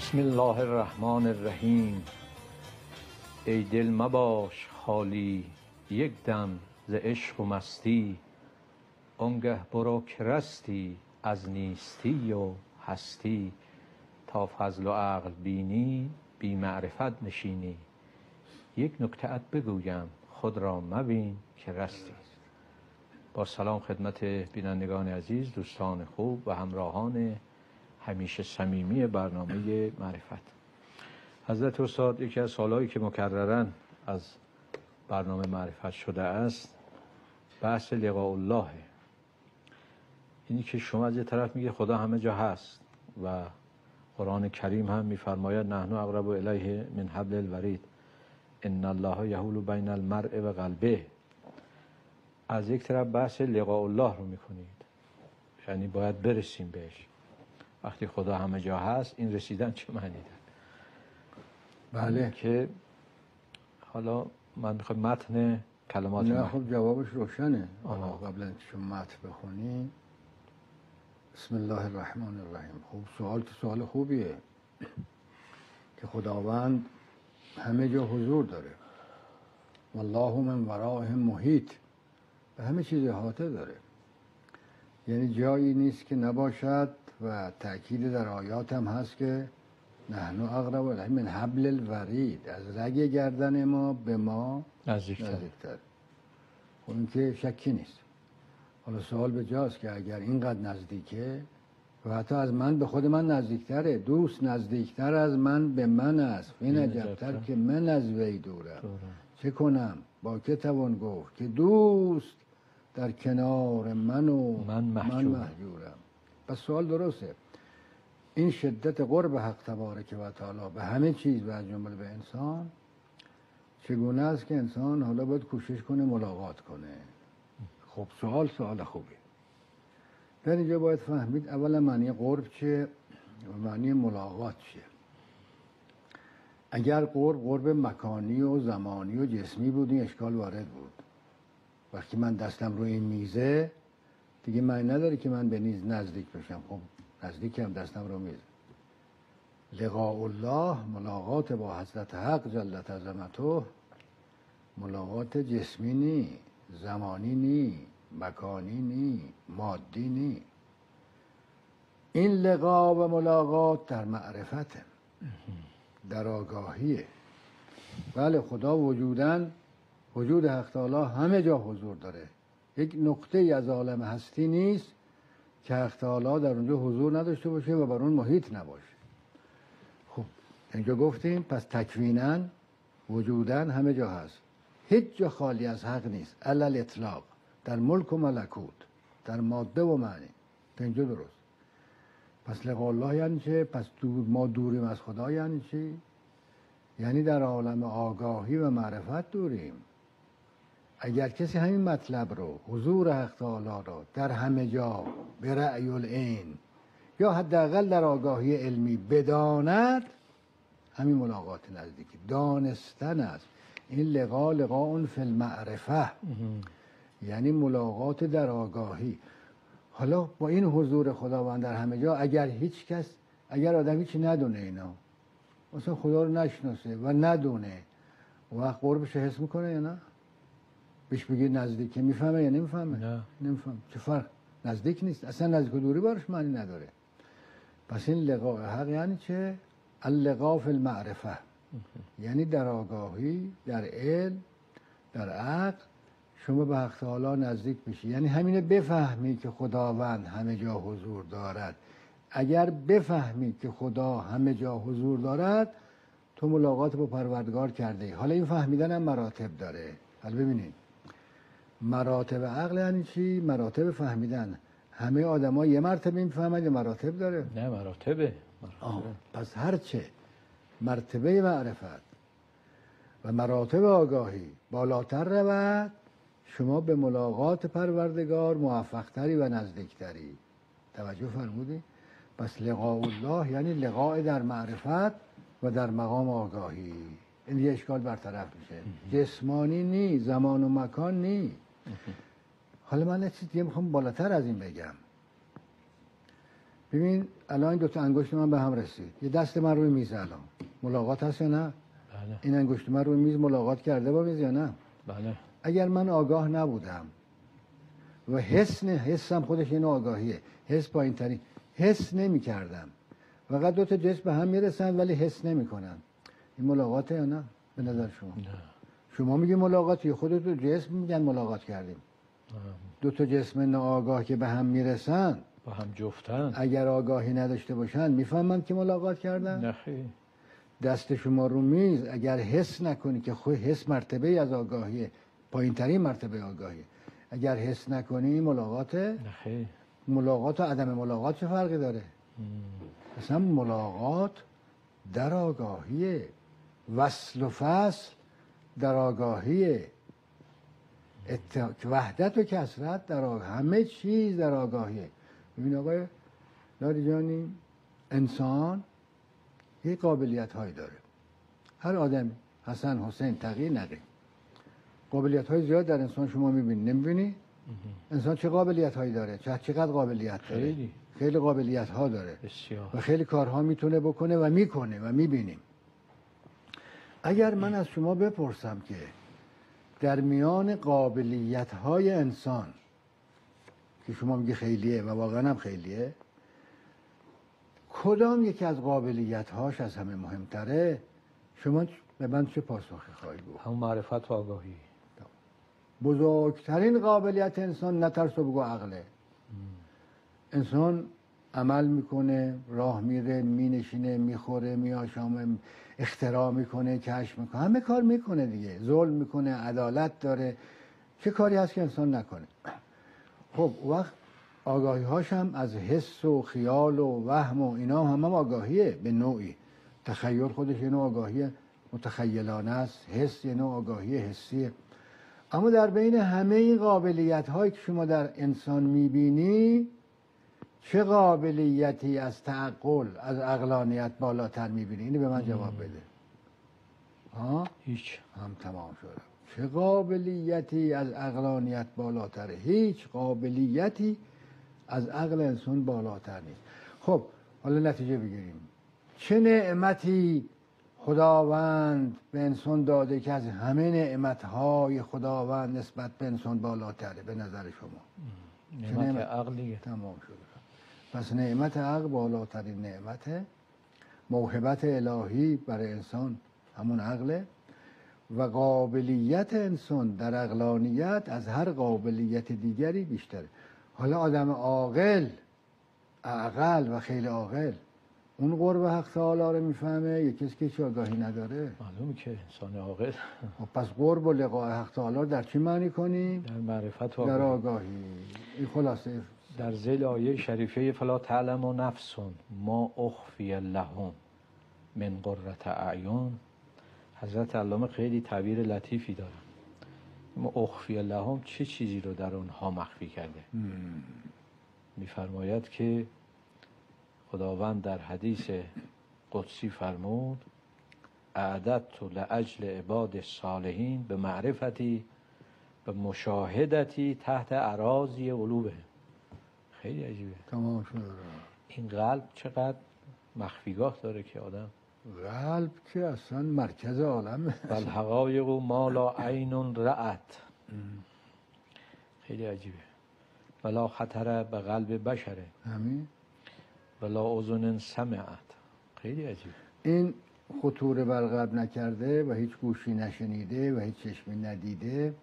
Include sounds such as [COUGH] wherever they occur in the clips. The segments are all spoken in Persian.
بسم الله الرحمن الرحیم. ای دل مباش خالی یک دم ز عشق و مستی. آنگه برو که رستی از نیستی و هستی. تا فضل و عقل بینی بی معرفت نشینی. یک نکته ات بگویم خود را مبین که رستی. با سلام خدمت بینندگان عزیز دوستان خوب و همراهان همیشه صمیمی برنامه معرفت. حضرت استاد یکی از سالهایی که مکررن از برنامه معرفت شده است بحث لقاء الله اینی که شما از یه طرف میگه خدا همه جا هست و قرآن کریم هم میفرماید نحنو اقرب الیه من حبل الورید. ان الله یحول بین المرء و قلبه. از یک طرف بحث لقاء الله رو می‌کنید. یعنی باید برسیم بهش. وقتی خدا همه جا هست این رسیدن چه معنی داره؟ بله. که حالا من می‌خوام متن کلمات نه خب جوابش روشنه. قبل اینکه شما متن بخونی بسم الله الرحمن الرحیم. خب سوال که سوال خوبیه. که خداوند همه جا حضور داره. والله من ورائهم محیط. به همه چیز احاطه داره. یعنی جایی نیست که نباشد و تأکید در آیات هم هست که نحنو اقرب من حبل الورید. از رگ گردن ما به ما نزدیکتر. خب این که شکی نیست. حالا سوال به جاست که اگر اینقدر نزدیکه و حتی از من به خود من نزدیکتره. دوست نزدیکتر از من به من است. این این عجبتر. که من از وی دورم. چه کنم؟ با که توان گفت که دوست در کنار من و من. محجورم. پس سوال درسته. این شدت قرب حق تبارک و تعالی به همه چیز و از جمله به انسان چگونه است که انسان حالا باید کوشش کنه ملاقات کنه؟ خب سوال سوال خوبی در اینجا باید فهمید اولا معنی قرب چیه و معنی ملاقات چیه. اگر قرب قرب مکانی و زمانی و جسمی بود این اشکال وارد بود. وقتی من دستم روی این میزه دیگه معنی نداره که من به نیز نزدیک بشم. خب نزدیکم دستم رو میزه لقاء الله ملاقات با حضرت حق جلت عظمته ملاقات جسمی نی زمانی نی مکانی نی مادی نی. این لقا و ملاقات در معرفته در آگاهیه بله خدا وجودن وجود حق تعالی همه جا حضور داره. یک نقطه از عالم هستی نیست که حق در اونجا حضور نداشته باشه و بر اون محیط نباشه. خب اینجا گفتیم پس تکوینا وجودن همه جا هست. هیچ جا خالی از حق نیست. علل اطلاق در ملک و ملکوت در ماده و معنی. اینجا درست. پس لقاء الله یعنی چه؟ پس دور ما دوریم از خدا یعنی چی؟ یعنی در عالم آگاهی و معرفت دوریم. اگر کسی همین مطلب رو حضور حق تعالی رو در همه جا به رأی العین یا حداقل در آگاهی علمی بداند همین ملاقات نزدیکی. دانستن است. این لقا لقاء فی المعرفه. یعنی ملاقات در آگاهی. حالا با این حضور خداوند در همه جا اگر هیچ کس اگر آدم هیچی ندونه اینا مثلا خدا رو نشناسه و ندونه. و قربش حس می‌کنه یا نه؟ بهش بگی نزدیکه می‌فهمه یا نمی‌فهمه؟ نه. نمیفهم چه فرق؟ نزدیک نیست. اصلا نزدیک و دوری بارش معنی نداره. پس این لقاء حق یعنی چه؟ اللقاء فی المعرفه. یعنی در آگاهی در علم در عقل شما به حق تعالی نزدیک بشی یعنی همینه بفهمی که خداوند همه جا حضور دارد. اگر بفهمی که خدا همه جا حضور دارد تو ملاقات با پروردگار کرده. حالا این فهمیدن هم مراتب داره. حالا ببینید. مراتب عقل یعنی چی؟ مراتب فهمیدن همه آدما یه مرتبه می‌فهمن یه مراتب داره نه مراتبه آه. مراتبه. پس هرچه مرتبه معرفت و مراتب آگاهی بالاتر رود شما به ملاقات پروردگار موفقتری و نزدیکتری توجه فرمودی؟ پس لقاء الله یعنی لقاء در معرفت و در مقام آگاهی این یه اشکال برطرف میشه جسمانی نی زمان و مکان نی حالا من چیز دیگه می‌خوام بالاتر از این بگم. ببین الان دو تا انگشت من به هم رسید. یه دست من روی میز الان. ملاقات هست یا نه؟ بله. این انگشت من روی میز ملاقات کرده با میز یا نه؟ بله. اگر من آگاه نبودم و حس نه حسم خودش این آگاهیه. حس پایین ترین حس نمی کردم فقط دو تا جسم به هم می‌رسن ولی حس نمی کنن این ملاقاته یا نه؟ به نظر شما؟ نه. شما میگی ملاقاتی خودتون جسم میگن ملاقات کردیم. دو تا جسم ناآگاه که به هم می‌رسن با هم جفتن. اگر آگاهی نداشته باشن می‌فهمن که ملاقات کردن. نه خیر. دست شما رو میز اگر حس نکنی که خود حس مرتبه از آگاهیه پایین ترین مرتبه آگاهیه اگر حس نکنی ملاقات نه خیر. ملاقات و عدم ملاقات چه فرقی داره. اصلا ملاقات در آگاهیه وصل و فصل در آگاهیه ات... وحدت و کسرت در آگاه. همه چیز در آگاهیه ببین آقای داری جانی انسان یه قابلیت هایی داره هر آدمی حسن حسین تقی نقی قابلیت های زیاد در انسان شما می‌بینی نمی‌بینی؟ انسان چه قابلیت هایی داره؟ چه- چقدر قابلیت داره؟ خیلی. خیلی قابلیت ها داره بسیار و خیلی کارها می‌تونه بکنه و می‌کنه و می‌بینیم اگر من از شما بپرسم که در میان قابلیت های انسان که شما میگی خیلیه و واقعا هم خیلیه کدام یکی از قابلیت هاش از همه مهمتره؟ شما به من چه پاسخی خواهید بود همون معرفت و آگاهی. بزرگترین قابلیت انسان نترس و بگو عقله. انسان عمل می‌کنه راه میره مینشینه می‌خوره میآشامه اختراع می‌کنه کشف می‌کنه همه کار می‌کنه دیگه ظلم می‌کنه عدالت داره. چه کاری هست که انسان نکنه؟ خب وقت آگاهی هاش هم از حس و خیال و وهم و اینا هم, هم آگاهیه به نوعی. تخیل خودش یه نوع آگاهی متخیلانه است حس یه نوع آگاهی حسیه. اما در بین همه این قابلیت هایی که شما در انسان می‌بینی چه قابلیتی از تعقل از عقلانیت بالاتر می‌بینی؟ اینو به من جواب بده. ها؟ هیچ. هم تمام شد. چه قابلیتی از عقلانیت بالاتره؟ هیچ قابلیتی از عقل انسان بالاتر نیست. خب حالا نتیجه بگیریم. چه نعمتی خداوند به انسان داده که از همه نعمتهای خداوند نسبت به انسان بالاتره به نظر شما؟ نعمت نعمت؟ عقلیه. تمام شد. پس نعمت عقل بالاترین نعمته موهبت الهی برای انسان. همون عقله. و قابلیت انسان در عقلانیت از هر قابلیت دیگری بیشتره. حالا آدم عاقل عقل و خیلی عاقل اون قرب حق تعالی رو می‌فهمه یه کسی که هیچ آگاهی نداره. معلومه که انسان عاقل. خب پس قرب و لقاء حق تعالی در چی معنی کنیم؟ در معرفت و در آگاهی. این خلاصه در زیل آیه شریفه فلا تعلم و نفس ما اخفی لهم من قرت اعیون حضرت علامه خیلی تعبیر لطیفی دارن ما اخفی لهم چه چیزی رو در اونها مخفی کرده؟ میفرماید که خداوند در حدیث قدسی فرمود اعددت لاجل عباد الصالحین به معرفتی به مشاهدتی تحت عراضی قلوبه خیلی عجیبه. تمام شد این قلب چقدر مخفیگاه داره که آدم قلب که اصلا مرکز عالمه. بل حقایق و ما لا عین رأت. خیلی عجیبه. ولا خطر به قلب بشره. همین. ولا اذن سمعت. خیلی عجیبه. این خطور بر قلب نکرده و هیچ گوشی نشنیده و هیچ چشمی ندیده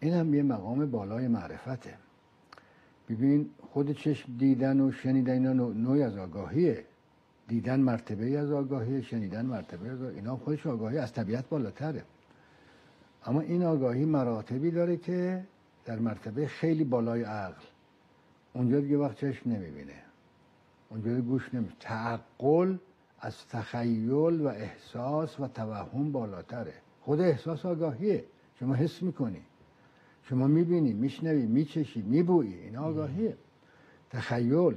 این هم یه مقام بالای معرفته. ببین خود چشم دیدن و شنیدن اینا نوع- نوعی از آگاهیه. دیدن مرتبه از آگاهی شنیدن مرتبه از آگاهی. اینا خودش آگاهی از طبیعت بالاتره. اما این آگاهی مراتبی داره که در مرتبه خیلی بالای عقل. اونجا دیگه وقت چشم نمی‌بینه. اونجا گوش نمی تعقل از تخیل و احساس و توهم بالاتره. خود احساس آگاهیه. شما حس می‌کنی. شما می‌بینی میشنوی میچشی میبویی این آگاهیه. تخیل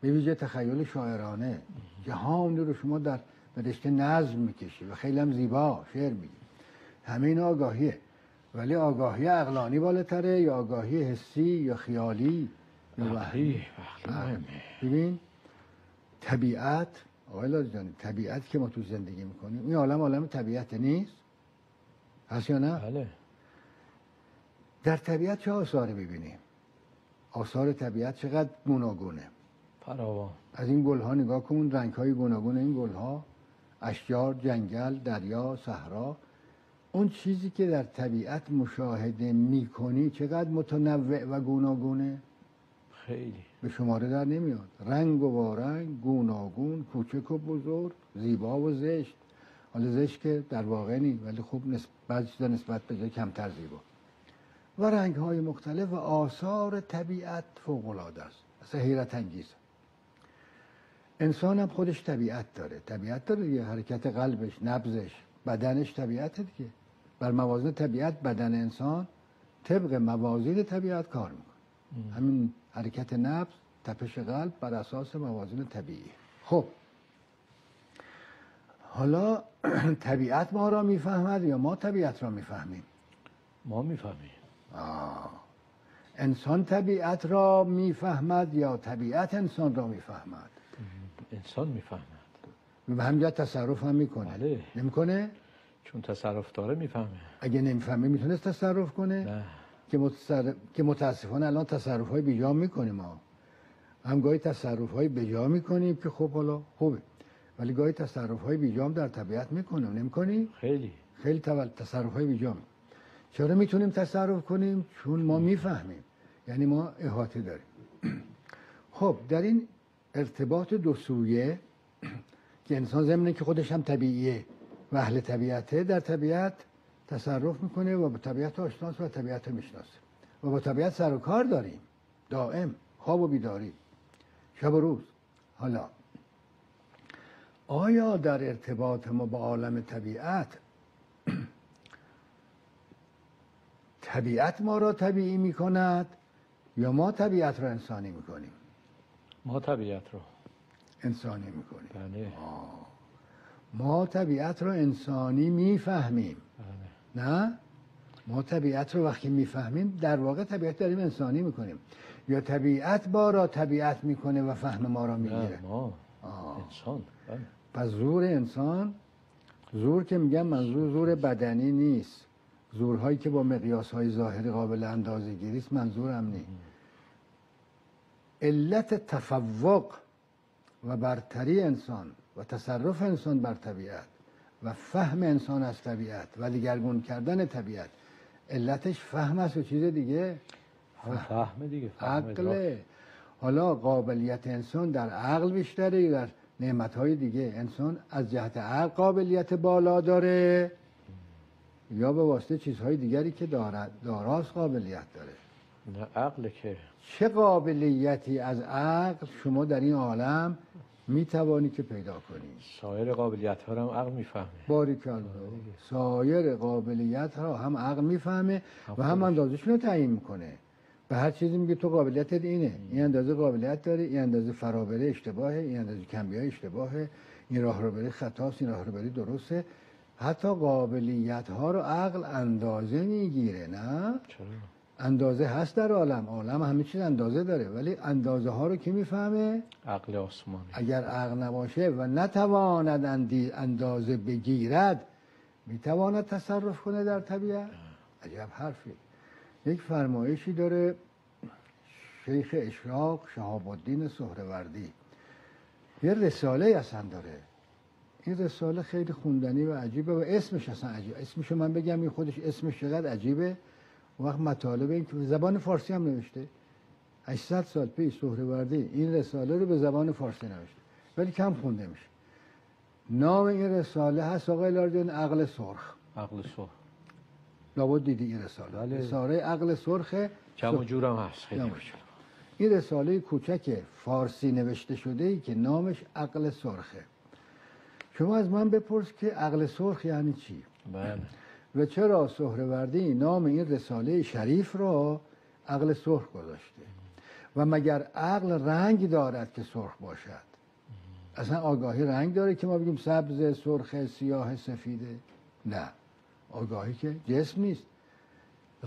به ویژه تخیل شاعرانه. جهان رو شما در رشته نظم می‌کشی و خیلی هم زیبا شعر میگی. همه این آگاهیه. ولی آگاهی عقلانی بالاتره یا آگاهی حسی یا خیالی یا وحی مهمه. ببین طبیعت آقای لازی جان طبیعت که ما تو زندگی می‌کنیم این عالم عالم طبیعت نیست؟ هست یا نه؟ بله. در طبیعت چه آثاری ببینیم آثار طبیعت چقدر گوناگونه؟ فراوان از این گل ها نگاه کن رنگ های گوناگون این گل ها اشجار جنگل دریا صحرا. اون چیزی که در طبیعت مشاهده می‌کنی چقدر متنوع و گوناگونه؟ خیلی. به شماره در نمیاد. رنگ و وارنگ گوناگون کوچک و بزرگ زیبا و زشت. حالا زشت که در واقع نی ولی خوب نسبت بعضی نسبت به کمتر زیبا. و رنگ های مختلف و آثار طبیعت فوق العاده است. اصلا حیرت انگیز. انسان هم خودش طبیعت داره. طبیعت داره دیگه. حرکت قلبش نبزش بدنش طبیعت دیگه. بر موازین طبیعت بدن انسان طبق موازین طبیعت کار می‌کنه. همین حرکت نبز تپش قلب بر اساس موازین طبیعی. خب. حالا [CLEARS THROAT] طبیعت ما را می‌فهمد یا ما طبیعت را می‌فهمیم؟ ما می‌فهمیم. انسان طبیعت را می‌فهمد یا طبیعت انسان را می‌فهمد؟ انسان می‌فهمد. به همجا تصرف هم می‌کنه. بله. نمی‌کنه؟ چون تصرف داره می‌فهمه. اگه نمی‌فهمه می‌تونست تصرف کنه؟ نه. که, متصر... که متاسفانه الان تصرف های بیجا می‌کنیم ما. هم گاهی تصرف های بیجا می‌کنیم که خب حالا خوبه. ولی گاهی تصرف های بیجا در طبیعت می‌کنیم. نمی‌کنی؟ خیلی. خیلی. تصرف های بیجا می- چرا می‌تونیم تصرف کنیم؟ چون ما می‌فهمیم. یعنی ما احاطه داریم. [CLEARS THROAT] خب در این ارتباط دو سویه [CLEARS THROAT] که انسان ضمن که خودش هم طبیعیه و اهل طبیعته در طبیعت تصرف می‌کنه و با طبیعت آشناس و طبیعت می‌شناسه. و با طبیعت سر و کار داریم. دائم. خواب و بیداری. شب و روز. حالا آیا در ارتباط ما با عالم طبیعت طبیعت ما را طبیعی می‌کند یا ما طبیعت را انسانی می‌کنیم؟ ما طبیعت رو انسانی می‌کنیم. بله. ما طبیعت را انسانی می‌فهمیم. بله. نه؟ ما طبیعت رو وقتی می‌فهمیم در واقع طبیعت داریم انسانی می‌کنیم. یا طبیعت ما را طبیعت می‌کنه و فهم ما را می‌گیره. ما. آه. انسان. بله. پس زور انسان زور که میگم منظور زور بدنی نیست. زورهایی که با مقیاس های ظاهری قابل اندازه گیری است منظورم نیست علت تفوق و برتری انسان و تصرف انسان بر طبیعت و فهم انسان از طبیعت و دیگرگون کردن طبیعت علتش فهم است و چیز دیگه؟ هم فهمه دیگه فهم. عقله. حالا قابلیت انسان در عقل بیشتره یا در نعمتهای دیگه؟ انسان از جهت عقل قابلیت بالا داره. یا به واسطه چیزهای دیگری که دارد داراست قابلیت داره. نه عقل که. چه قابلیتی از عقل شما در این عالم می‌توانی که پیدا کنی؟ سایر قابلیت ها هم عقل می‌فهمه. باریکلا. سایر قابلیت ها هم عقل می‌فهمه و هم اندازشون رو تعیین می‌کنه. به هر چیزی میگه تو قابلیتت اینه. این اندازه قابلیت داره این اندازه فرابره اشتباهه این اندازه کمبیای اشتباهه این راه رو بری خطاست این راه رو بری درسته. حتی قابلیت ها رو عقل اندازه می‌گیره نه؟ چرا؟ اندازه هست در عالم. عالم همه چیز اندازه داره ولی اندازه ها رو کی می‌فهمه؟ عقل آسمانی. اگر عقل نباشه و نتواند اندازه بگیرد می‌تواند تصرف کنه در طبیعت؟ عجب حرفی. یک فرمایشی داره شیخ اشراق شهاب الدین سهروردی. یه رساله اصلا داره. این رساله خیلی خوندنی و عجیبه و اسمش اصلا عجیبه اسمشو من بگم این خودش اسمش چقدر عجیبه. وقت مطالب این که زبان فارسی هم نوشته. 800 سال پیش سهروردی این رساله رو به زبان فارسی نوشته. ولی کم خونده میشه. نام این رساله هست آقای لاردین عقل سرخ. عقل سر لابد دیدی این رساله. بله. رساله عقل سرخه و جورم هست. خیلی. این رساله کوچک فارسی نوشته شده ای که نامش عقل سرخه. شما از من بپرس که عقل سرخ یعنی چی؟ بله. و چرا سهروردی نام این رساله شریف را عقل سرخ گذاشته؟ و مگر عقل رنگ دارد که سرخ باشد؟ اصلا آگاهی رنگ داره که ما بگیم سبز سرخ سیاه سفیده؟ نه. آگاهی که جسم نیست.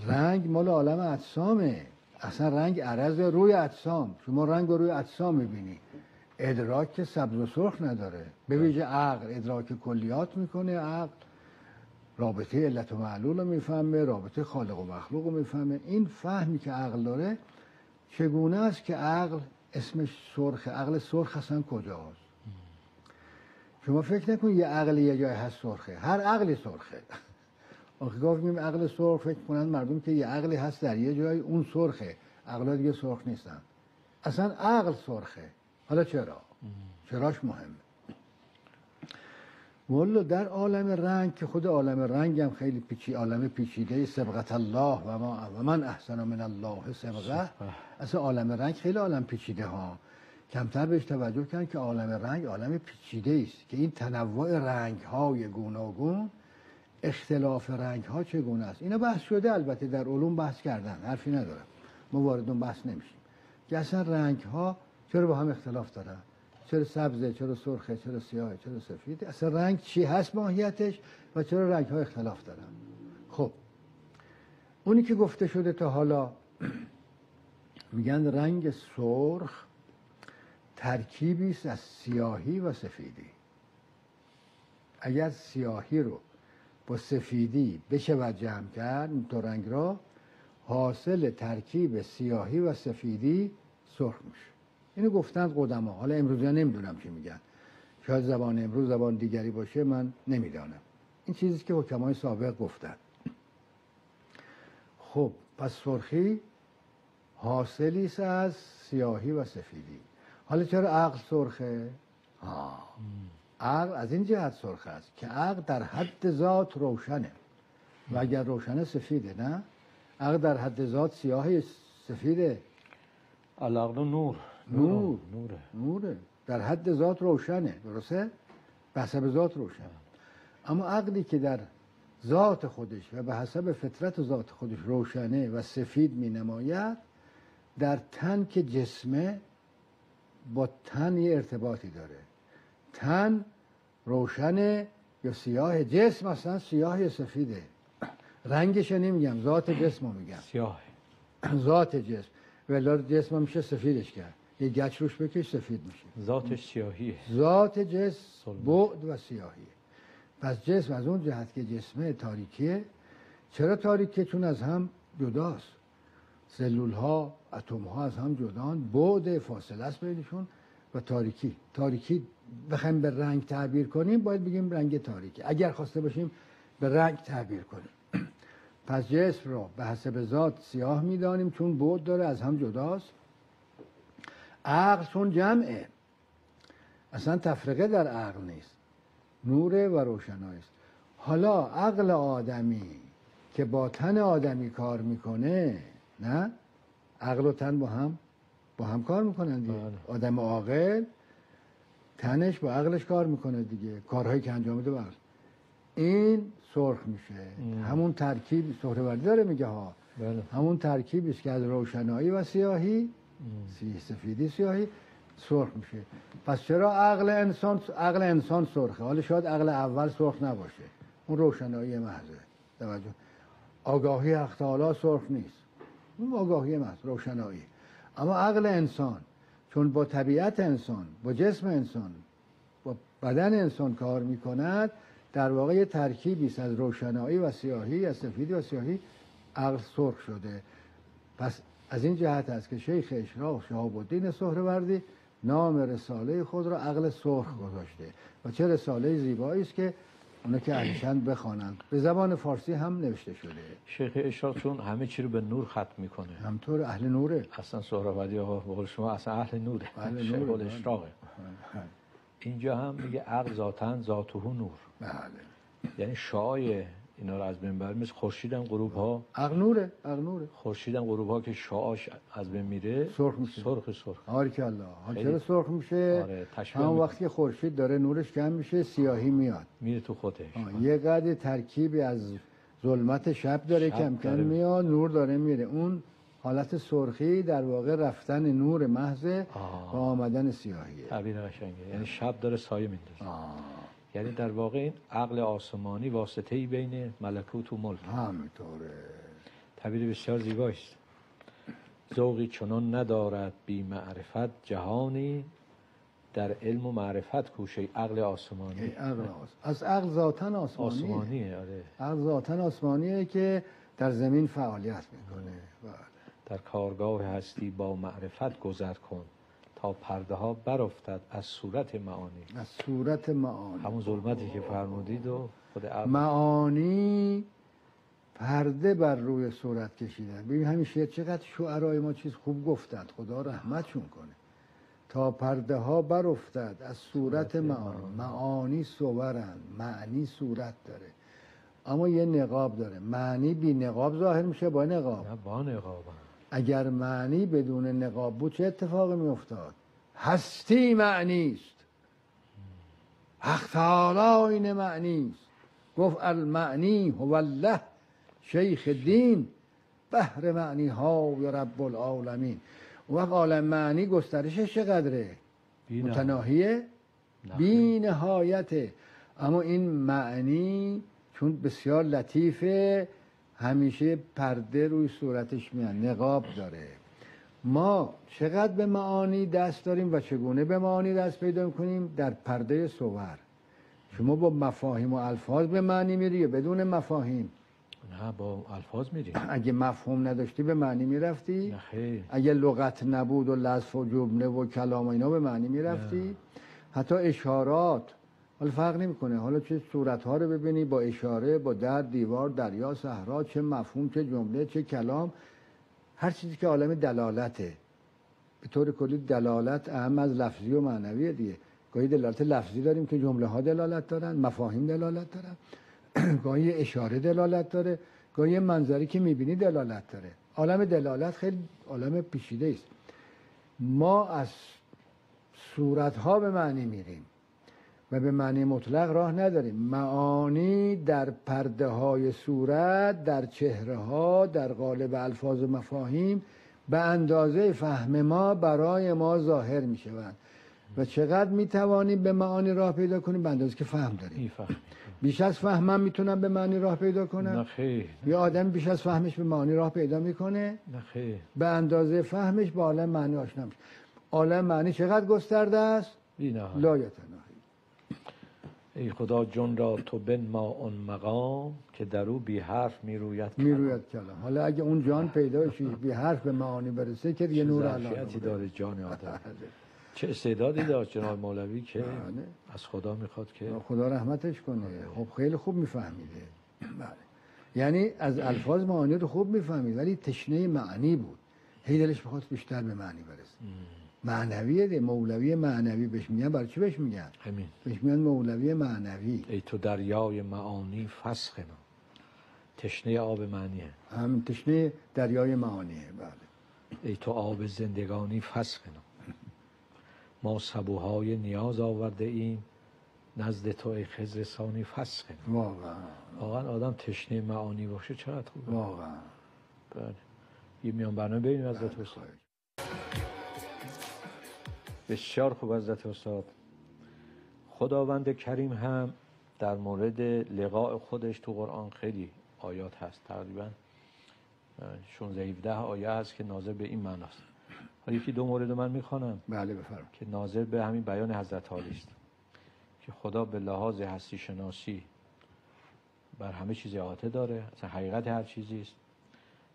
رنگ مال عالم اجسامه. اصلا رنگ عرض روی اجسام. شما رنگ رو روی اجسام می‌بینی. ادراک سبز و سرخ نداره. به ویژه عقل ادراک کلیات می‌کنه عقل رابطه علت و معلول رو می‌فهمه رابطه خالق و مخلوق رو می‌فهمه. این فهمی که عقل داره چگونه است که عقل اسمش سرخه عقل سرخ اصلا کجاست؟ شما فکر نکنید یه عقل یه جای هست سرخه. هر عقلی سرخه. [LAUGHS] آخه گفتیم عقل سرخ فکر کنند مردم که یه عقلی هست در یه جای اون سرخه. عقلا دیگه سرخ نیستن. اصلا عقل سرخه. حالا چرا؟ چراش مهمه والا در عالم رنگ که خود عالم رنگ هم خیلی پیچی عالم پیچیده سبقت الله و, ما و من احسن من الله سبقه. اصلا عالم رنگ خیلی عالم پیچیده ها. کمتر بهش توجه کردن که عالم رنگ عالم پیچیده است. که این تنوع رنگ های گوناگون اختلاف رنگ ها چگونه است؟ اینا بحث شده البته در علوم بحث کردن حرفی ندارم. ما وارد اون بحث نمیشیم. که اصلا رنگ ها چرا با هم اختلاف دارن؟ چرا سبزه چرا سرخه چرا سیاهه چرا سفیده اصلا رنگ چی هست ماهیتش و چرا رنگ ها اختلاف دارن؟ خب اونی که گفته شده تا حالا [CLEARS THROAT] میگن رنگ سرخ ترکیبی است از سیاهی و سفیدی. اگر سیاهی رو با سفیدی بشه جمع کرد دو رنگ را حاصل ترکیب سیاهی و سفیدی سرخ میشه. اینو گفتند قدما. حالا امروزی نمی‌دونم چی میگن. شاید زبان امروز زبان دیگری باشه من نمی‌دانم. این چیزی که حکمای سابق گفتن. خب پس سرخی حاصلی است از سیاهی و سفیدی. حالا چرا عقل سرخه؟ آه. عقل از این جهت سرخ است که عقل در حد ذات روشنه. و اگر روشنه سفیده نه؟ عقل در حد ذات سیاه سفیده. العقل نور. نور. نوره. نوره. در حد ذات روشنه. درسته؟ به حسب ذات روشن اما عقلی که در ذات خودش و به حسب فطرت ذات خودش روشنه و سفید می نماید در تن که جسمه با تن یه ارتباطی داره. تن روشن یا سیاه جسم اصلا سیاه یا سفیده. رنگش نمیگم ذات جسم رو میگم. سیاه. ذات جسم. ولی جسم میشه سفیدش کرد. یه گچ روش بکش سفید میشه. ذاتش سیاهیه. ذات جسم بعد و سیاهیه. پس جسم از اون جهت که جسمه تاریکیه. چرا تاریکیه؟ چون از هم جداست. سلول ها اتم ها از هم جدان. بعد فاصله است بینشون و تاریکی. تاریکی بخوایم به رنگ تعبیر کنیم باید بگیم رنگ تاریکی اگر خواسته باشیم به رنگ تعبیر کنیم. [CLEARS THROAT] پس جسم را به حسب ذات سیاه می‌دانیم چون بود داره از هم جداست. عقل چون جمعه. اصلا تفرقه در عقل نیست. نوره و روشنایی است. حالا عقل آدمی که با تن آدمی کار می‌کنه نه؟ عقل و تن با هم با هم کار می‌کنن دیگه. بله. آدم عاقل تنش با عقلش کار می‌کنه دیگه. کارهایی که انجام میده عقل این سرخ میشه. همون ترکیب سهروردی داره میگه ها. بله. همون ترکیبی است که از روشنایی و سیاهی سی سفیدی سیاهی سرخ میشه. پس چرا عقل انسان عقل انسان سرخه؟ حالا شاید عقل اول سرخ نباشه. اون روشنایی محضه. توجه. آگاهی حق سرخ نیست. اون آگاهی محض روشنایی. اما عقل انسان چون با طبیعت انسان با جسم انسان با بدن انسان کار می‌کند در واقع ترکیبی از روشنایی و سیاهی از سفیدی و سیاهی عقل سرخ شده. پس از این جهت است که شیخ اشراق شهاب الدین سهروردی نام رساله خود را عقل سرخ گذاشته و چه رساله زیبایی است که اونا که اهلشند بخوانند. به زبان فارسی هم نوشته شده. شیخ اشراق چون همه چی رو به نور ختم می‌کنه. همطور اهل نوره. اصلا سهروردی ها به شما اصلا اهل نوره. اهل نوره بله. اشراقه. اینجا هم میگه عقل ذاتن ذاته نور. بله. یعنی شای اینا رو از بین بر مثل خورشید هم غروب ها اغنوره اغنوره. خورشید هم غروب ها که شعاش از بین میره. سرخ میشه. سرخ سرخ. که الله چرا سرخ میشه. آره همون وقتی خورشید داره نورش کم میشه سیاهی میاد. میره تو خودش. یه قدر ترکیبی از ظلمت شب داره کم کم میاد نور داره میره. اون حالت سرخی در واقع رفتن نور محض و آمدن سیاهیه. تعبیر قشنگه. یعنی شب داره سایه میندازه. یعنی در واقع این عقل آسمانی واسطه ای بین ملکوت و ملک. همینطوره. تعبیر بسیار زیبایی است ذوقی چنان ندارد بی معرفت جهانی در علم و معرفت کوشه عقل آسمانی. عقل آس... از عقل ذاتن آسمانیه آسمانیه آره. عقل ذاتن آسمانیه که در زمین فعالیت می‌کنه. بله. در کارگاه هستی با معرفت گذر کن. تا پرده ها برافتد از صورت معانی. از صورت معانی. همون ظلمتی که فرمودید و خود عقل. معانی پرده بر روی صورت کشیدن. ببین همیشه چقدر شعرهای ما چیز خوب گفتند. خدا رحمتشون کنه. تا پرده ها برافتد از صورت معانی. معانی. صورن. معنی صورت داره. اما یه نقاب داره. معنی بی نقاب ظاهر میشه با نقاب. نه با نقابم اگر معنی بدون نقاب بود چه اتفاقی می افتاد هستی معنی است. حق تعالی این معنی است. گفت المعنی هو الله شیخ دین بهر معنی ها و رب العالمین. و وقت عالم معنی گسترشش چقدره. متناهیه؟ بی نهایته اما این معنی چون بسیار لطیفه همیشه پرده روی صورتش میاد نقاب داره. ما چقدر به معانی دست داریم و چگونه به معانی دست پیدا کنیم در پرده صور. شما با مفاهیم و الفاظ به معنی میری یا بدون مفاهیم؟ نه با الفاظ میریم. اگه مفهوم نداشتی به معنی می‌رفتی. نه اگه لغت نبود و لفظ و جمله و کلام و اینا به معنی می‌رفتی. حتی اشارات حالا فرق نمی‌کنه. حالا چه صورت ها رو ببینی با اشاره با در دیوار دریا صحرا چه مفهوم چه جمله چه کلام. هر چیزی که عالم دلالته. به طور کلی دلالت اهم از لفظی و معنویه دیگه. گاهی دلالت لفظی داریم که جمله ها دلالت دارن مفاهیم دلالت دارن. [CLEARS THROAT] گاهی اشاره دلالت داره. گاهی منظری که می‌بینی دلالت داره. عالم دلالت خیلی عالم پیچیده است ما از صورت ها به معنی میریم. و به معنی مطلق راه نداریم. معانی در پرده های صورت در چهره ها در قالب الفاظ و مفاهیم به اندازه فهم ما برای ما ظاهر می شوند و چقدر می توانیم به معانی راه پیدا کنیم؟ به اندازه که فهم داریم. بیش از فهمم می‌تونم به معنی راه پیدا کنم خیر یه آدم بیش از فهمش به معانی راه پیدا می‌کنه؟ نه خیر. به اندازه فهمش با عالم معنی آشنا میشه. عالم معنی چقدر گسترده است. لا ای خدا جون را تو بن ما اون مقام که در او بی حرف می‌روید می‌روید کلام. حالا اگه اون جان پیدا شد بی حرف به معانی برسه که دیگه نور بوده. داره جان آدم. [LAUGHS] چه استعدادی داشت جناب مولوی که بله. از خدا می‌خواد که خدا رحمتش کنه. خب خیلی خوب میفهمیده. بله. یعنی از الفاظ معانی رو خوب می‌فهمید ولی تشنه معنی بود. هی دلش بخواد بیشتر به معنی برسه. معنویه مولوی معنوی بهش میگن. برای چی بهش میگن؟ همین. بهش میگن مولوی معنوی. ای تو دریای معانی فسخنا تشنه آب معنیه. هم تشنه دریای معانیه بله. ای تو آب زندگانی فسخنا ما. سبوهای نیاز آورده ایم نزد تو ای خضر ثانی فسخنا واقعا. واقعا آدم تشنه معانی باشه چقدر خوبه. واقعا. بله. یه میان برنامه ببینیم از استاد بسیار خوب حضرت استاد. خداوند کریم هم در مورد لقاء خودش تو قرآن خیلی آیات هست. تقریبا 16 17 آیه هست که ناظر به این معناست. حالا یکی دو مورد من می‌خوانم. بله بفرم که ناظر به همین بیان حضرت عالی است. که خدا به لحاظ هستی شناسی بر همه چیز احاطه داره. اصلا حقیقت هر چیزی است.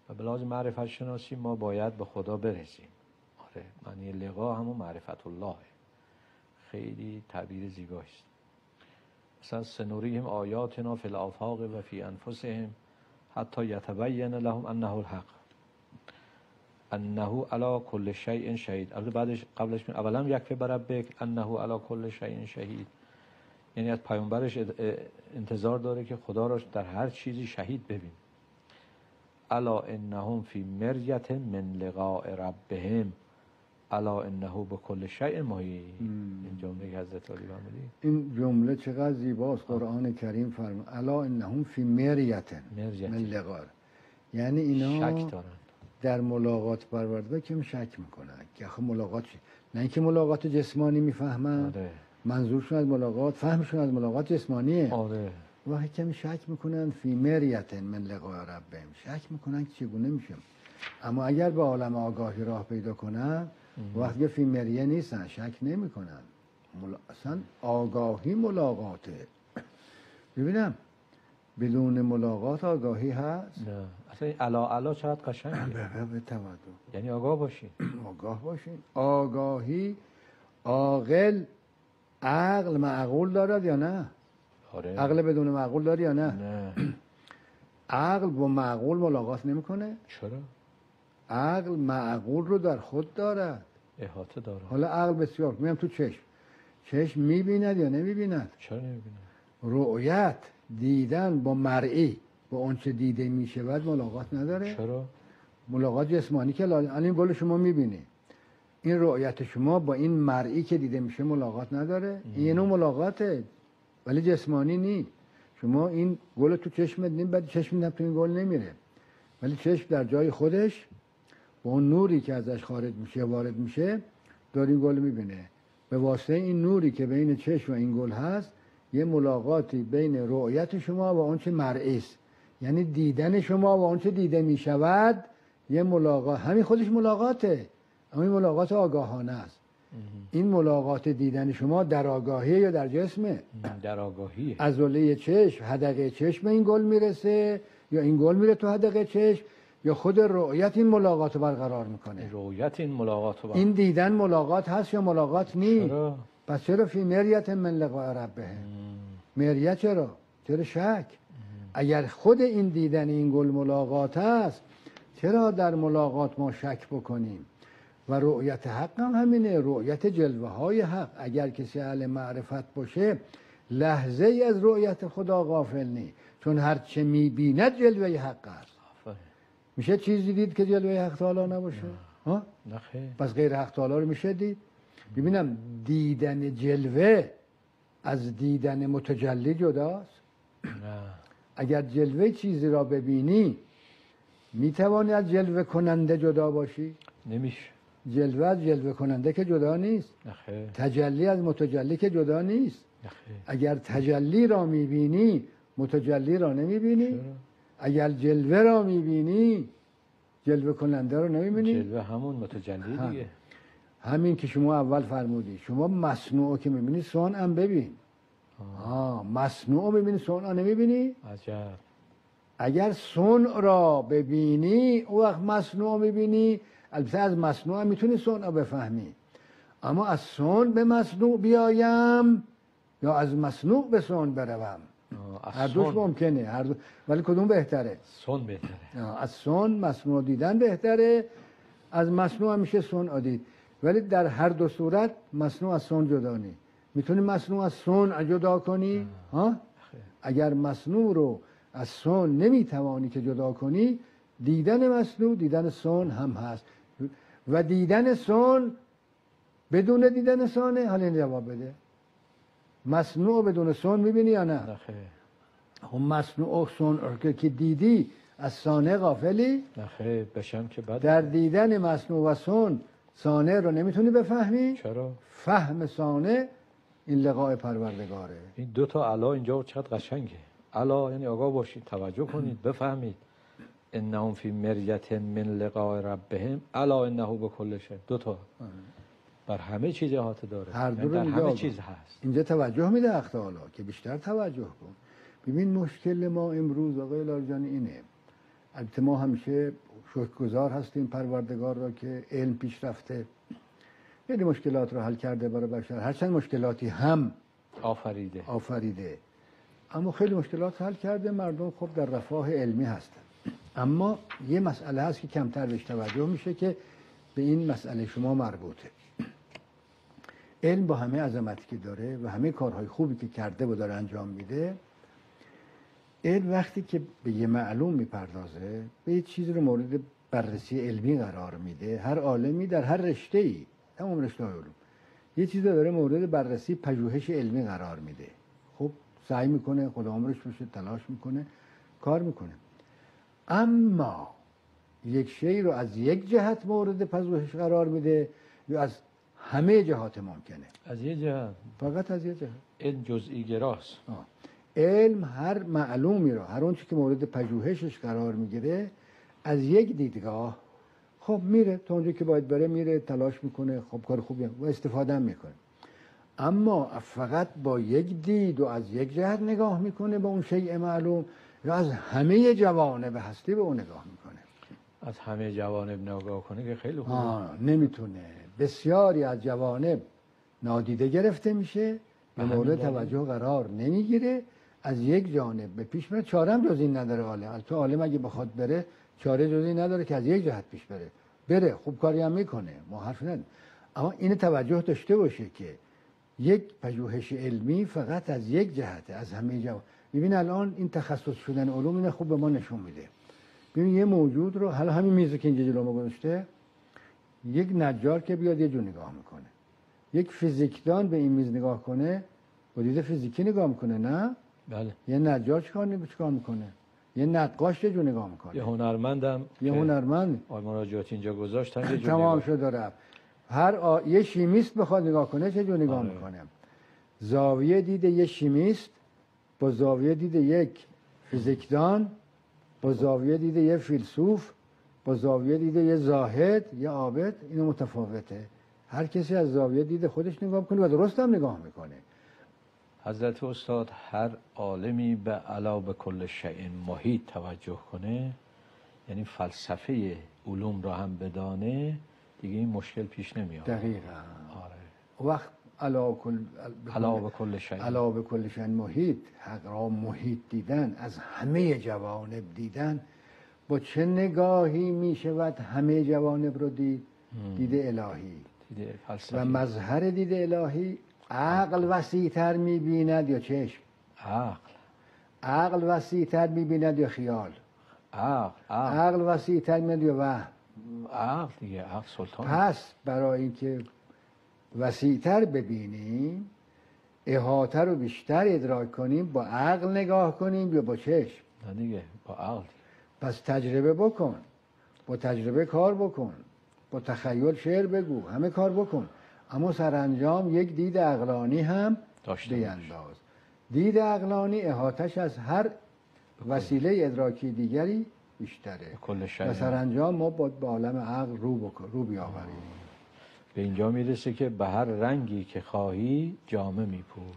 و به لحاظ معرفت شناسی ما باید به خدا برسیم. آره معنی لقا همون معرفت الله خیلی تعبیر زیبایی است. مثلا سنوریهم آیاتنا فی الافاق و فی انفسهم حتی یتبین لهم انه الحق. انه علی کل شیء شهید. بعدش قبلش می اولا یکفی بربک انه علی کل شیء شهید. یعنی از پیامبرش انتظار داره که خدا را در هر چیزی شهید ببین الا انهم فی مریت من لقاء ربهم. الا انه به کل شیء محیط. این جمله حضرت علی فرمودی. این جمله چقدر زیباست. قرآن کریم فرما الا انهم فی مریت مریت. من لقا یعنی اینا شک دارن. در ملاقات پروردگار که شک می‌کنن. که آخه ملاقات چی؟ نه اینکه ملاقات جسمانی می‌فهمن. آره. منظورشون از ملاقات فهمشون از ملاقات جسمانیه. آره. وقتی کمی شک می‌کنن. فی مریت من لقاء ربهم. شک می‌کنن که چگونه میشم. اما اگر به عالم آگاهی راه پیدا کنن وقتی که فی مریه نیستن شک نمی‌کنن. ملا... اصلا آگاهی ملاقاته. ببینم بدون ملاقات آگاهی هست؟ نه. اصلا علا علا چقدر قشنگه. به به توجه یعنی آگاه باشی. [CLEARS THROAT] آگاه باشین. آگاهی عاقل عقل معقول دارد یا نه؟ آره. عقل بدون معقول داری یا نه؟ نه. [CLEARS THROAT] عقل با معقول ملاقات نمی‌کنه؟ چرا؟ عقل معقول رو در خود دارد. احاطه داره حالا عقل بسیار میام تو چشم. چشم می‌بیند یا نمی‌بیند؟ چرا نمی‌بینه رؤیت دیدن با مرئی با آنچه دیده می‌شود ملاقات نداره. چرا؟ ملاقات جسمانی که الان این گل شما می‌بینی. این رؤیت شما با این مرئی که دیده میشه ملاقات نداره. این یه نوع ملاقاته ولی جسمانی نی شما این گل تو چشمت نیم بعد چشم تو این گل نمیره. ولی چشم در جای خودش با اون نوری که ازش خارج میشه وارد میشه داره این گل می‌بینه. به واسطه این نوری که بین چشم و این گل هست یه ملاقاتی بین رؤیت شما و آنچه مرئی است. یعنی دیدن شما و آنچه دیده می‌شود یه ملاقات. همین خودش ملاقاته. اما این ملاقات آگاهانه است. این ملاقات دیدن شما در آگاهی یا در جسمه؟ در آگاهی. عضله چشم هدقه چشم این گل می‌رسه یا این گل میره تو هدقه چشم؟ یا خود رؤیت این ملاقات رو برقرار می‌کنه؟ رویت این ملاقات رو این دیدن ملاقات هست یا ملاقات نی چرا؟ پس چرا فی مریت من لقاء ربه؟ مریت چرا؟ چرا شک؟ اگر خود این دیدن این گل ملاقات است چرا در ملاقات ما شک بکنیم؟ و رؤیت حق هم همینه رؤیت جلوه های حق. اگر کسی اهل معرفت باشه لحظه ای از رؤیت خدا غافل نی چون هر چه می‌بیند جلوه حق است. میشه چیزی دید که جلوه حق تعالی نباشه؟ ها؟ پس غیر حق تعالی رو میشه دید. ببینم دیدن جلوه از دیدن متجلی جداست؟ نه. اگر جلوه چیزی را ببینی می‌توانی از جلوه کننده جدا باشی؟ نمیشه. جلوه از جلوه کننده که جدا نیست. نه خیر. تجلی از متجلی که جدا نیست. نه خیر. اگر تجلی را می‌بینی متجلی را نمی‌بینی؟ اگر جلوه را می‌بینی جلوه کننده را نمی‌بینی. جلوه همون متجلی ها. دیگه. همین که شما اول فرمودی. شما مصنوع که می‌بینی سون هم ببین. آه. آه مصنوع ببینی سون نمی‌بینی؟ عجب. اگر سون را ببینی او وقت مصنوع ببینی البته از مصنوع هم می‌تونی سون را بفهمی. اما از سون به مصنوع بیایم یا از مصنوع به سون بروم؟ هر دوش ممکنه هر دو... ولی کدوم بهتره؟ سون بهتره. از سون مصنوع دیدن بهتره از مصنوع میشه سون دید ولی در هر دو صورت مصنوع از سون جدا نی. می‌تونی مصنوع از سون جدا کنی؟ ها. اگر مصنوع رو از سون نمی‌توانی که جدا کنی دیدن مصنوع دیدن سون هم هست. و دیدن سون بدون دیدن سونه حالا این جواب بده. مصنوع بدون سون می‌بینی یا نه؟ خب مصنوع و سون که- دیدی از سانه غافلی؟ نه خیر بشم که بعد در دیدن مصنوع و سون سانه رو نمی‌تونی بفهمی؟ چرا؟ فهم سانه این لقاء پروردگاره. این دو تا علا اینجا چقدر قشنگه. علا یعنی آگاه باشید توجه کنید بفهمید. انهم فی مریت من لقاء ربهم. الا انه بكل دو تا. بر همه چیز احاطه داره. هر دو یعنی رو در همه. چیز هست. اینجا توجه میده تعالی که بیشتر توجه کن. ببین مشکل ما امروز آقای لارجانی اینه. البته ما همیشه شکرگزار هستیم پروردگار را که علم پیش رفته خیلی مشکلات رو حل کرده برای بشر. هرچند مشکلاتی هم آفریده. آفریده. اما خیلی مشکلات حل کرده. مردم خب در رفاه علمی هستن. اما یه مسئله هست که کمتر بهش توجه میشه که به این مسئله شما مربوطه. علم با همه عظمتی که داره و همه کارهای خوبی که کرده و داره انجام میده علم وقتی که به یه معلوم می‌پردازه به یه چیزی رو مورد بررسی علمی قرار میده. هر عالمی در هر رشته ای تمام رشته های علوم یه چیزی داره مورد بررسی پژوهش علمی قرار میده. خب سعی می‌کنه خدا عمرش بشه تلاش می‌کنه کار می‌کنه. اما یک شی رو از یک جهت مورد پژوهش قرار میده یا از همه جهات ممکنه. از یه جهت. فقط از یه جهت. این جزئی گراست. علم هر معلومی رو هر اون که مورد پژوهشش قرار می‌گیره از یک دیدگاه خب میره. تا اونجا که باید بره میره تلاش می‌کنه. خب کار خوبی هم. و استفاده می‌کنه. اما فقط با یک دید و از یک جهت نگاه می‌کنه به اون شیء معلوم یا از همه جوانب هستی به اون نگاه می‌کنه. از همه جوانب نگاه کنه که خیلی خوبه. نمی‌تونه. بسیاری از جوانب نادیده گرفته میشه به مورد. توجه قرار نمی‌گیره. از یک جانب به پیش بره چارم جز این نداره عالم. البته عالم اگه بخواد بره چاره جز این نداره که از یک جهت پیش بره. بره خوب کاری هم می‌کنه. ما حرف نداریم. اما این توجه داشته باشه که یک پژوهش علمی فقط از یک جهته از همه جواب ببین الان این تخصص شدن علوم اینه خوب به ما نشون میده. ببین یه موجود رو حالا همین میزی که اینجا جلو ما گذاشته یک نجار که بیاد یه جور نگاه می‌کنه. یک فیزیکدان به این میز نگاه کنه با دید فیزیکی نگاه می‌کنه نه؟ بله. یه نجار چیکار چیکار می‌کنه؟ یه نقاش یه جور نگاه می‌کنه. یه هنرمندم یه هنرمند. آقای مراجعات اینجا گذاشتن یه جور تمام. شد رفت. هر آ... یه شیمیست بخواد نگاه کنه چه جور نگاه آره. می‌کنه؟ زاویه دید یه شیمیست با زاویه دید یک فیزیکدان با زاویه دید یه فیلسوف با زاویه دید یه زاهد یه عابد اینو متفاوته. هر کسی از زاویه دید خودش نگاه کنه و درست هم نگاه می‌کنه. حضرت استاد هر عالمی به علاوه کل شیء محیط توجه کنه یعنی فلسفه علوم را هم بدانه دیگه این مشکل پیش نمیاد. دقیقا. آره. وقت علاوه کل علاوه کل شیء. علاوه کل شن محیط حق را محیط دیدن از همه جوانب دیدن با چه نگاهی می شود همه جوانب رو دید؟ دید الهی. فلسفه و مظهر دید الهی عقل وسیعتر می بیند یا چشم؟ عقل. عقل وسیعتر می بیند یا خیال؟ عقل عقل. عقل وسیعتر می بیند یا وهم؟ عقل دیگه عقل سلطان. پس برای اینکه وسیعتر ببینیم احاطه رو بیشتر ادراک کنیم با عقل نگاه کنیم یا با چشم؟ نه دیگه با عقل. پس تجربه بکن. با تجربه کار بکن. با تخیل شعر بگو. همه کار بکن. اما سرانجام یک دید عقلانی هم داشته باش. بینداز دید عقلانی احاتش از هر وسیله ادراکی دیگری بیشتره. و سرانجام ما با عالم عقل رو, بکن رو بیاوریم. به اینجا می‌رسه که به هر رنگی که خواهی جامه میپوش.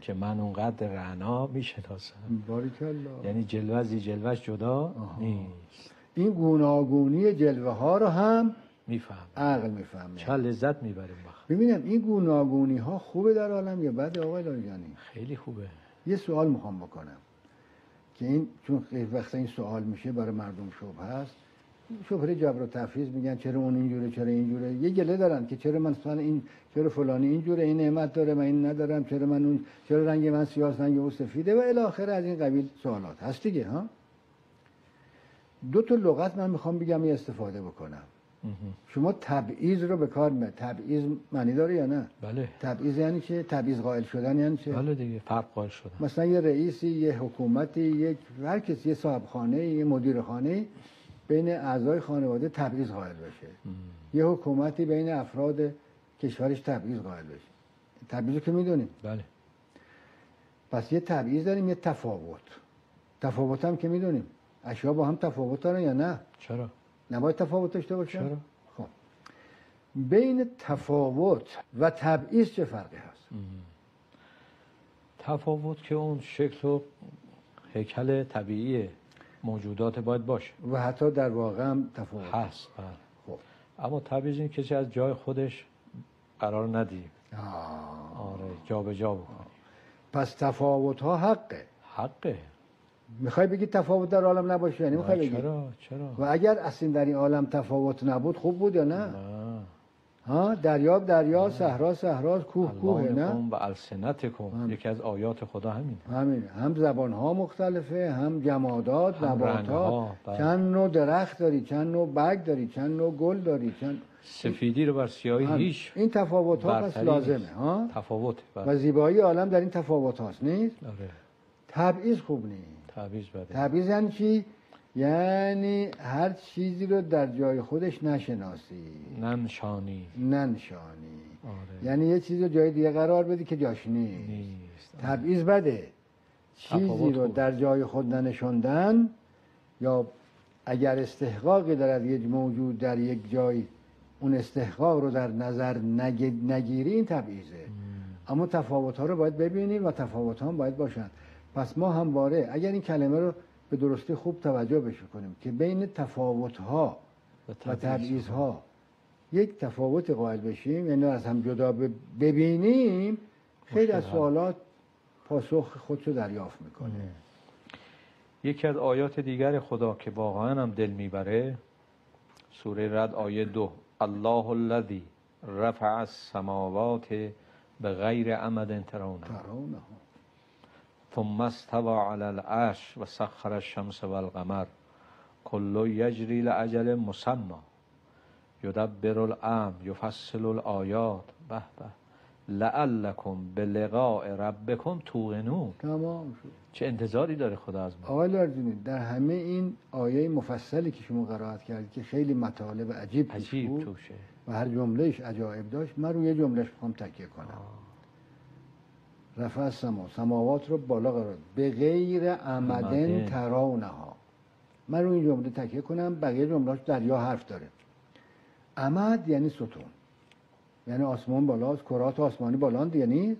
که من اونقدر رعنا می‌شناسم. یعنی جلوزی جلوش جدا آها. نیست. این گوناگونی جلوه ها رو هم میفهم عقل می‌فهمه. چه لذت می‌بریم وقت ببینم این گوناگونی ها خوبه در عالم یا بده آقای لاریجانی؟ خیلی خوبه. یه سوال می‌خوام بکنم. که این چون خیلی وقت این سوال میشه برای مردم شبه هست شبهه جبر و تفریز میگن چرا اون اینجوره چرا اینجوره؟ یه گله دارن که چرا من مثلا این چرا فلانی اینجوره این نعمت داره من این ندارم چرا من اون چرا رنگ من سیاه رنگ او سفیده و الی آخر از این قبیل سوالات. هست دیگه ها؟ دو تا لغت من می‌خوام بگم یه استفاده بکنم. شما تبعیض رو به کار می تبعیض معنی داره یا نه؟ بله. تبعیض یعنی چه؟ تبعیض قائل شدن یعنی چه؟ بله دیگه فرق قائل شدن. مثلا یه رئیسی یه حکومتی یک هر کسی یه صاحب خانه یه مدیر خانه بین اعضای خانواده تبعیض قائل بشه. یه حکومتی بین افراد کشورش تبعیض قائل بشه. تبعیض که می‌دونیم. بله. پس یه تبعیض داریم یه تفاوت. تفاوت هم که می‌دونیم. اشیا با هم تفاوت دارن یا نه؟ چرا؟ نباید تفاوت داشته باشه چرا؟ خب. بین تفاوت و تبعیض چه فرقی هست؟ مم. تفاوت که اون شکل و هیکل طبیعی موجودات باید باشه. و حتی در واقع هم تفاوت. هست بله. خب. اما تبعیض این کسی از جای خودش قرار ندیم. آره جا به جا بکنیم. پس تفاوت ها حقه. حقه. می‌خوای بگی تفاوت در عالم نباشه؟ یعنی می‌خوای بگی؟ چرا چرا؟ و اگر اصلا در این عالم تفاوت نبود خوب بود یا نه؟ نه. ها دریاب دریا صحرا صحرا کوه کوه نه؟ و السنتکم. هم. یکی از آیات خدا همین همین هم زبان ها مختلفه هم جمادات نباتات رنگ‌ها، بله. چند نوع درخت داری چند نوع برگ داری چند نوع گل داری چند سفیدی رو بر سیاهی. هیچ این تفاوت ها پس لازمه. ها؟ تفاوت و بر زیبایی عالم در این تفاوت هاست نیست؟ آره. تبعیض خوب نیست. تعویض بده. تبعیض یعنی چی؟ یعنی هر چیزی رو در جای خودش نشناسی. ننشانی. ننشانی. آره. یعنی یه چیز رو جای دیگه قرار بدی که جاش نیست. نیست. تبعیض بده. چیزی رو. در جای خود ننشاندن یا اگر استحقاقی دارد یک موجود در یک جای اون استحقاق رو در نظر نگ- نگیری این تبعیضه. اما تفاوت ها رو باید ببینیم و تفاوت ها هم باید باشن. پس ما همواره اگر این کلمه رو به درستی خوب توجه بشه کنیم که بین تفاوت ها و تبعیض ها یک تفاوت قائل بشیم یعنی از هم جدا ببینیم خیلی از. سوالات پاسخ خودش رو دریافت می‌کنه. یکی از آیات دیگر خدا که واقعا هم دل می‌بره سوره رد آیه دو. الله الذی رفع السماوات به غیر عمد ترونه ثم استوى على العرش و سخر الشمس والقمر. كل یجری لأجل مسمى. یدبر الامر یفصل الآیات به به. لعلکم به لقاء ربکم توقنون. تمام شد. چه انتظاری داره خدا از ما؟ آقای لارزینی در همه این آیه مفصلی که شما قرائت کردید که خیلی مطالب عجیب عجیب توشه. و هر جملهش عجایب داشت من روی جملهش می‌خوام تکیه کنم. رفع سما سماوات رو بالا قرار. به غیر عمدن. ترونها من روی این جمله تکیه کنم بقیه جملهاش دریا حرف داره. عمد یعنی ستون. یعنی آسمان بالاست کرات آسمانی بالان یعنی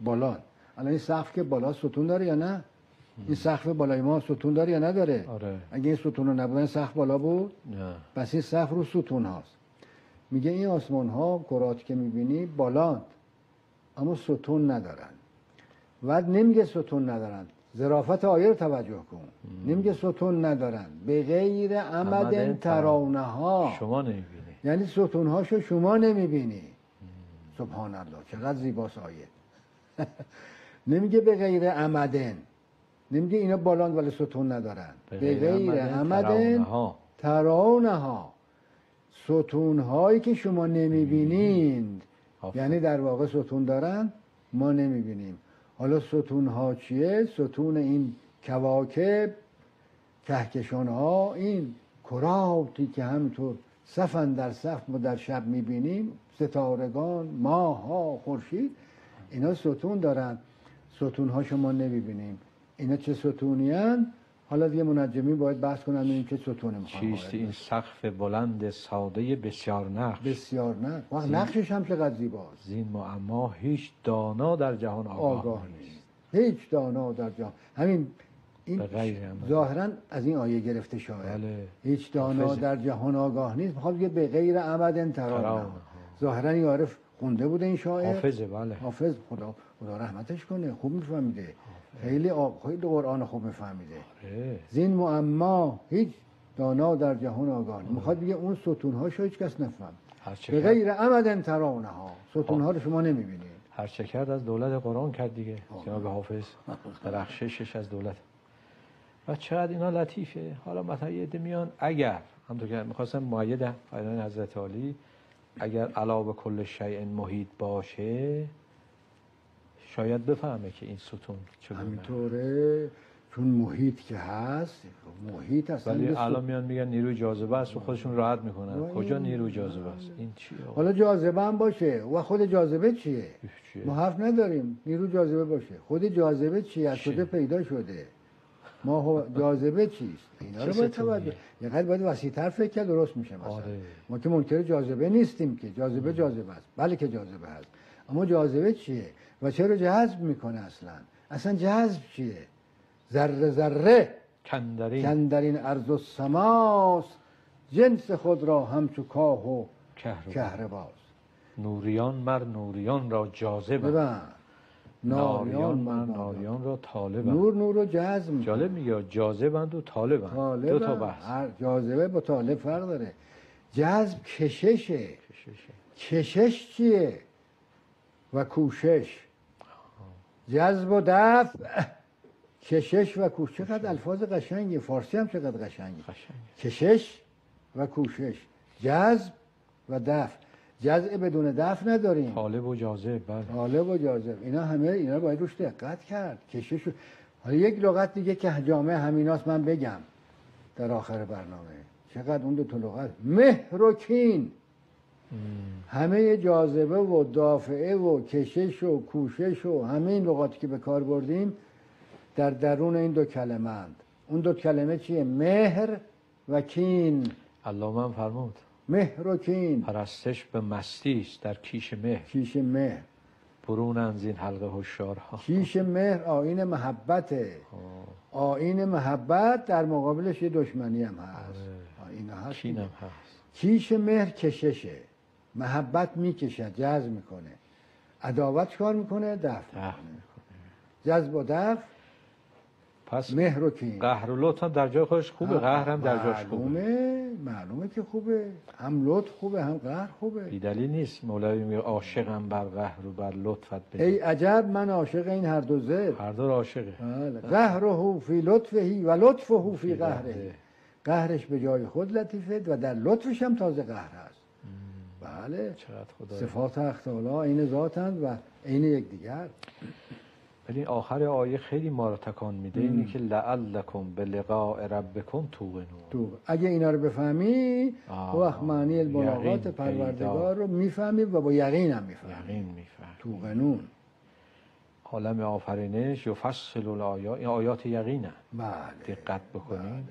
بالان الان این سقف که بالا ستون داره یا نه؟ این سقف بالای ما ستون داره یا نداره؟ آره. اگه این ستون رو نبودن سقف بالا بود؟ نه. پس این سقف رو ستون هاست. میگه این آسمان ها کراتی که می‌بینی بالاند. اما ستون ندارن. و نمیگه ستون ندارن ظرافت آیه رو توجه کن. نمیگه ستون ندارن به غیر عمد ترونه ها شما نمی‌بینی. یعنی ستون هاشو شما نمی‌بینی. سبحان الله چقدر زیباست آیه [LAUGHS] نمیگه به غیر عمدن. نمیگه اینا بالاند ولی ستون ندارن. به غیر عمدن ترانه ها ستون هایی که شما نمی‌بینید. یعنی در واقع ستون دارن ما نمی‌بینیم. حالا ستون ها چیه؟ ستون این کواکب کهکشان ها این کراتی که همینطور صفن در صف ما در شب می‌بینیم ستارگان ماه ها خورشید اینا ستون دارن. ستون ها شما نمی‌بینیم. اینا چه ستونی حالا دیگه منجمی باید بحث کنن این چه ستونه می‌خوان چیست این سقف بلند ساده بسیار نقش؟ بسیار نه وقت نقشش هم چقدر زیباست. زین معما هیچ دانا در جهان آگاه, آگاه نیست. هیچ دانا در جهان. همین این. ظاهرا از این آیه گرفته شاید. بله. هیچ دانا حافظه. در جهان آگاه نیست. می‌خواد بگه به غیر عمد. ترانه. ظاهرا این عارف خونده بوده این شاعر. حافظه بله. حافظ خدا خدا رحمتش کنه. خوب میفهمیده. خیلی آ... خیلی قرآن خوب میفهمیده. آره. زین معما هیچ دانا در جهان آگاه می‌خواد بگه اون ستون هاشو هیچ کس نفهم. به غیر عمد ترانه ها ستون ها رو شما نمی‌بینید. هر چه کرد از دولت قرآن کرد دیگه. جناب حافظ درخششش از دولت. و چقدر اینا لطیفه. حالا مثلا یه میان اگر همونطور که می‌خواستم معید فرمان حضرت علی اگر علاوه کل شیء محیط باشه شاید بفهمه که این ستون چگونه همینطوره چون محیط که هست محیط اصلا ولی الان میان میگن نیروی جاذبه است و خودشون راحت می‌کنن. کجا نیروی جاذبه است؟ این چیه؟ حالا جاذبه هم باشه. و خود جاذبه چیه؟ چیه؟ ما حرف نداریم. نیرو جاذبه باشه. خود جاذبه چیه از؟ کجا پیدا شده؟ ما جاذبه چیست؟ اینا رو باید؟ توجه یه قدر باید وسیع‌تر فکر کرد درست میشه مثلا. آره. ما که منکر جاذبه نیستیم که. جاذبه جاذبه است. بله که جاذبه هست. اما جاذبه چیه؟ و چرا جذب می‌کنه اصلا؟ اصلا جذب چیه؟ ذره ذره. کندرین کن در این ارض و سماست جنس خود را همچو کاه و کهربا. کهرباست. نوریان مر نوریان را جاذب ناریان مر ناریان. را طالب نور نور رو جذب جالب میگه جاذبند و طالبند طالب دو تا. بحث. هر جاذبه با طالب فرق داره. جذب کششه. کششه. کشش چیه؟ و کوشش. جذب و دفع. کشش و کوشش. چقدر الفاظ قشنگی. فارسی هم چقدر قشنگی. کشش و کوشش. جذب و دفع. جذب بدون دفع نداریم. طالب و جاذب بله. طالب و جاذب. اینا همه اینا باید روش دقت کرد. کشش و- حالا یک لغت دیگه که جامعه همیناست من بگم در آخر برنامه. چقدر اون دو تا لغت مهر و کین. همه جاذبه و دافعه و کشش و کوشش و همه این لغاتی که به کار بردیم در درون این دو کلمه اند. اون دو کلمه چیه؟ مهر و کین. علامه هم فرمود. مهر و کین. پرستش به مستی است در کیش مهر. کیش مهر. برون زین حلقه هوشیارها کیش مهر آین محبته. آین محبت در مقابلش یه دشمنی هم هست. آینه هست. کینم هست. کیش مهر کششه. محبت می‌کشد جذب می‌کنه. عداوت کار می‌کنه؟ دفع می‌کنه. جذب و دفع پس مهر و کین. قهر و لطف هم در جای خودش خوبه. قهر هم در جاش خوبه. معلومه معلومه که خوبه. هم لطف خوبه هم قهر خوبه. بیدلیل نیست. مولوی میگه عاشقم بر قهر و بر لطفت بده ای عجب من عاشق این هر دو زد هر دو عاشقه. بله. قهره فی لطفهی و لطفه فی قهره. قهرش به جای خود لطیفه و در لطفش هم تازه قهر هست. بله. چقدر خدا صفات حق تعالی عین ذاتند و عین یکدیگر. ولی آخر آیه خیلی ما رو تکان میده اینه که لعلکم به لقاء ربکم توقنون. تو اگه اینا رو بفهمی وقت معنی پیدا. پروردگار رو می‌فهمی و با یقین هم می‌فهمی. یقین میفهم تو قانون عالم آفرینش یفصل الآیات این آیات یقینه بله. دقت بکنیم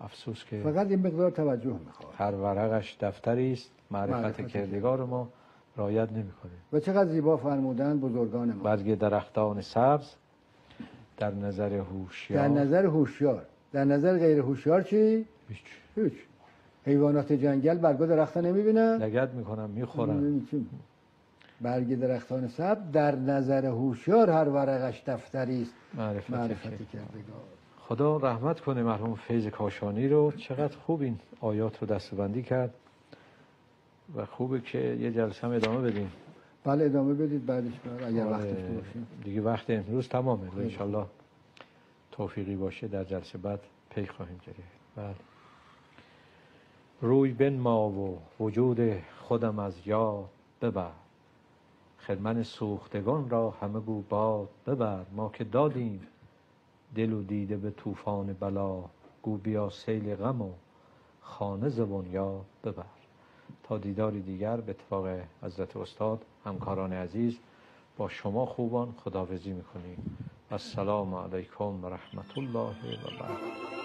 افسوس که فقط این مقدار توجه می‌خواد هر ورقش دفتری است معرفت کردگار ما رایت نمی‌کنه. و چقدر زیبا فرمودن بزرگان ما. برگ درختان سبز در نظر هوشیار. در نظر هوشیار. در نظر غیر هوشیار چی؟ هیچ. هیچ. حیوانات جنگل برگا درختا نمی‌بینن؟ لگد می‌کنم می‌خورم. برگ درختان سب در نظر هوشیار هر ورقش دفتری است. معرفت, معرفت کرد. کردگار. خدا رحمت کنه مرحوم فیض کاشانی رو. چقدر خوب این آیات رو دستبندی کرد و خوبه که یه جلسه هم ادامه بدیم. بله ادامه بدید بعدش بر اگر آره، وقتش باشه. دیگه وقت امروز تمامه. و انشالله توفیقی باشه در جلسه بعد پی خواهیم گرفت. بله. روی بن ما و وجود خودم از یاد ببر. خدمن سوختگان را همه گو باد ببر. ما که دادیم دل و دیده به طوفان بلا گو بیا سیل غم و خانه زبان یا ببر. تا دیداری دیگر به اتفاق حضرت استاد همکاران عزیز با شما خوبان خداحافظی می‌کنیم. السلام علیکم و رحمت الله و برکاته.